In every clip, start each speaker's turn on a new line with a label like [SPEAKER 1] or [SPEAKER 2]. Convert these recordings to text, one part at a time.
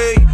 [SPEAKER 1] and,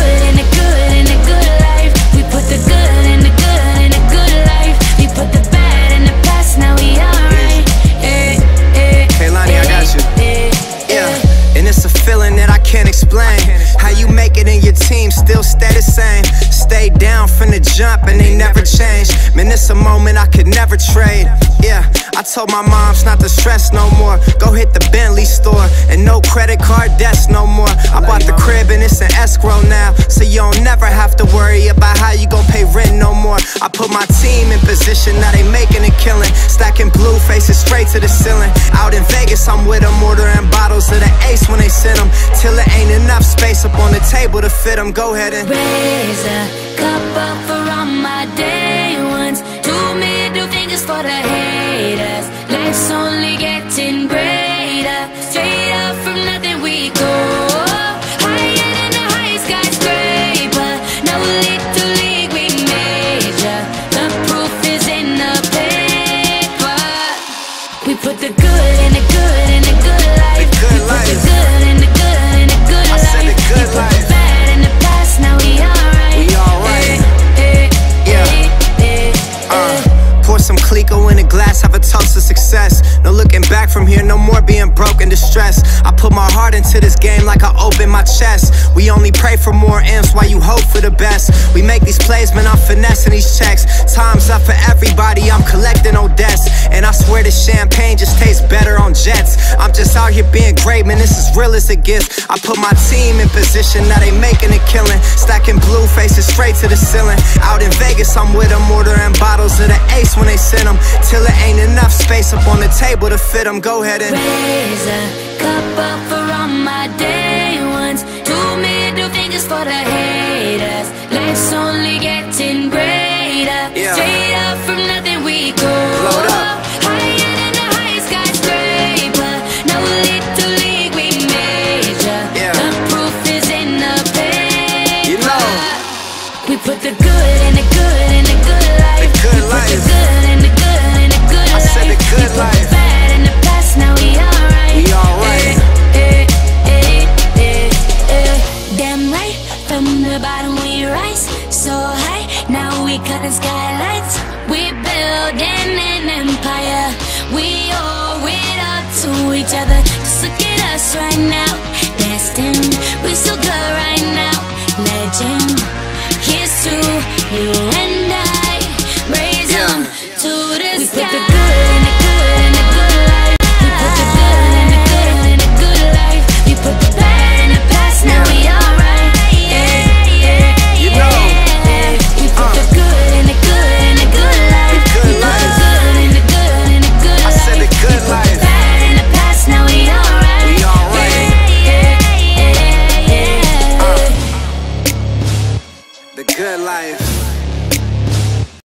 [SPEAKER 2] in good in good life. We put the good in the good in good life. We put the bad in the past. Now we alright.
[SPEAKER 3] Still stay the same. Stay down from the jump and they never change. Man, it's a moment I could never trade. Yeah, I told my moms not to stress no more. Go hit the Bentley store and no credit card debts no more. I bought the crib and it's an escrow now, so you don't I put my team in position, now they making a killing. Stacking blue faces straight to the ceiling. Out in Vegas, I'm with them, ordering bottles of the ace when they send them. Till it ain't enough space up on the table to fit them. Go ahead and.
[SPEAKER 2] Raise the good
[SPEAKER 3] back from here, no more being broke and distressed. I put my heart into this game like I open my chest. We only pray for more M's while you hope for the best. We make these plays, man, I'm finessing these checks. Time's up for everybody, I'm collecting Odets. And I swear this champagne just tastes better on jets. I'm just out here being great, man, this is real as it gets. I put my team in position, now they making a killing. Stacking blue faces straight to the ceiling. Out in Vegas, I'm with them, ordering bottles of the ace when they send them. Till it ain't enough space up on the table to fit them. Go ahead and.
[SPEAKER 2] Raise a cup up for we cutting skylights. We building an empire. We owe it all to each other. Just look at us right now,